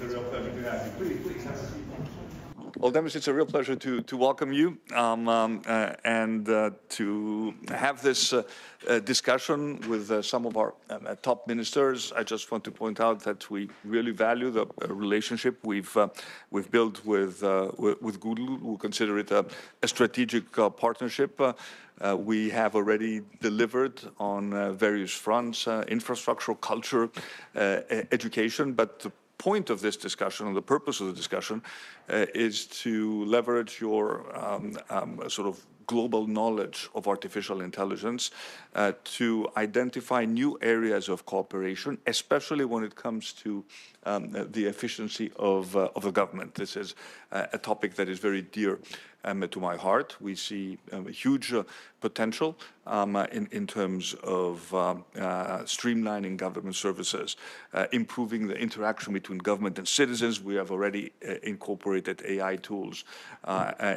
It's a real pleasure to have you. Please, please have a seat. Well, Demis, it's a real pleasure to, to welcome you um, um, uh, and uh, to have this uh, uh discussion with uh, some of our um, uh, top ministers. I just want to point out that we really value the relationship we've we've built with, with, with Google. We consider it a, a strategic partnership. we have already delivered on various fronts, infrastructure, culture, education, but point of this discussion and the purpose of the discussion uh, is to leverage your um, um, sort of global knowledge of artificial intelligence uh, to identify new areas of cooperation, especially when it comes to um, the efficiency of, uh, of the government. This is uh, a topic that is very dear to my heart. We see um, a huge uh, potential um, uh, in, terms of um, uh, streamlining government services, improving the interaction between government and citizens. We have already incorporated AI tools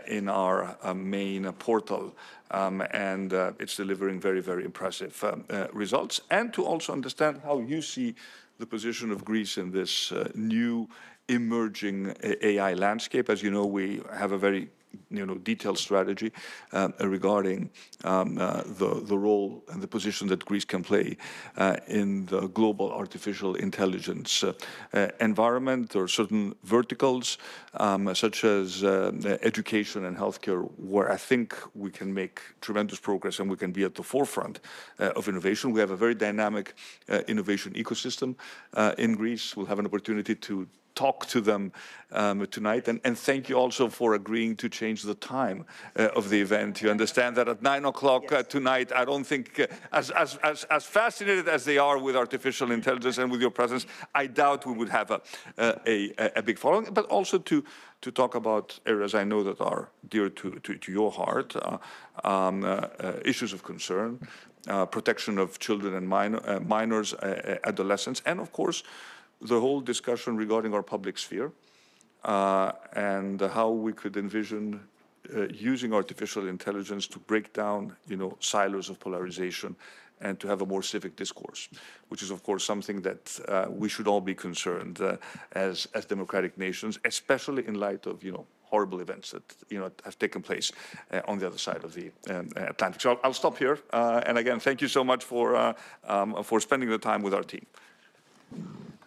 in our main portal, um, and it's delivering very, very impressive um, results. And to also understand how you see the position of Greece in this new emerging AI landscape. As you know, we have a very you know, detailed strategy uh, regarding um, uh, the, the role and the position that Greece can play uh, in the global artificial intelligence uh, uh, environment. or certain verticals, um, such as uh, education and healthcare, where I think we can make tremendous progress and we can be at the forefront of innovation. We have a very dynamic innovation ecosystem in Greece. We'll have an opportunity to talk to them um, tonight. And, and, thank you also for agreeing to change the time uh, of the event. You understand that at 9 o'clock uh, yes. uh, tonight, I don't think, uh, as, as, as, as, fascinated as they are with artificial intelligence and with your presence, I doubt we would have a, a, a big following, but also to, to talk about areas I know that are dear to, to, to your heart, uh, um, uh, issues of concern, protection of children and minor, minors, adolescents, and of course, the whole discussion regarding our public sphere uh, and how we could envision uh, using artificial intelligence to break down, you know, silos of polarization and to have a more civic discourse, which is, of course, something that uh, we should all be concerned uh, as, as democratic nations, especially in light of, you know, horrible events that you know have taken place uh, on the other side of the um, Atlantic. So I'll, I'll stop here. Uh, and again, thank you so much for uh, um, for spending the time with our team.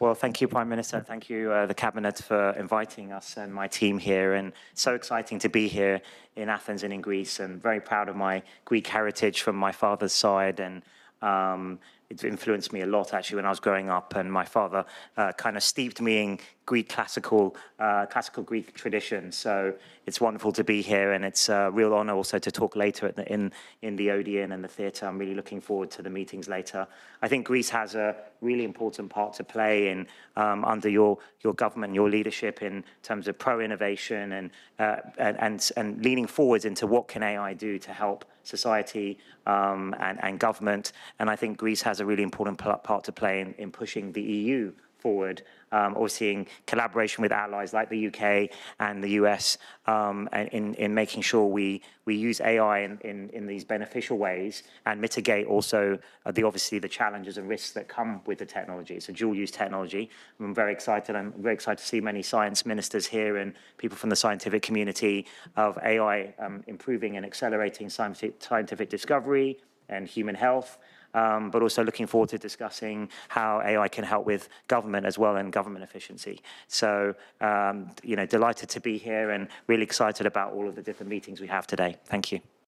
Well, thank you, Prime Minister. Thank you, uh, the Cabinet, for inviting us and my team here. And so exciting to be here in Athens and in Greece. And very proud of my Greek heritage from my father's side. And um, it influenced me a lot actually when I was growing up, and my father uh, kind of steeped me in Greek classical, uh, classical Greek tradition. So it's wonderful to be here, and it's a real honour also to talk later the, in in the Odeon and the theatre. I'm really looking forward to the meetings later. I think Greece has a really important part to play in um, under your your government, your leadership in terms of pro innovation and, uh, and and and leaning forwards into what can AI do to help society um, and, and government. And I think Greece has a really important part to play in, in pushing the EU forward um, or seeing collaboration with allies like the UK and the US um, in, in making sure we, we use AI in, in, in these beneficial ways and mitigate also uh, the obviously the challenges and risks that come with the technology. It's a dual use technology. I'm very excited. I'm very excited to see many science ministers here and people from the scientific community of AI um, improving and accelerating scientific, scientific discovery and human health um, but also looking forward to discussing how AI can help with government as well and government efficiency. So, um, you know, delighted to be here and really excited about all of the different meetings we have today. Thank you.